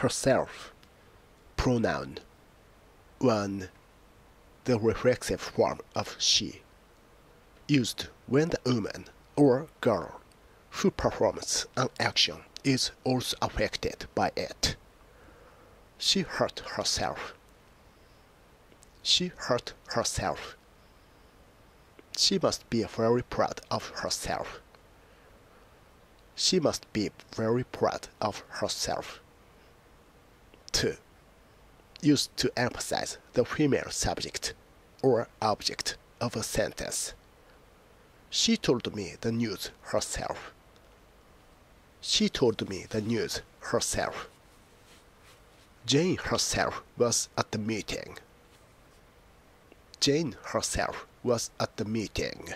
herself pronoun 1. The reflexive form of she, used when the woman or girl who performs an action is also affected by it. She hurt herself. She hurt herself. She must be very proud of herself. She must be very proud of herself. 2. Used to emphasize the female subject or object of a sentence. She told me the news herself. She told me the news herself. Jane herself was at the meeting. Jane herself was at the meeting.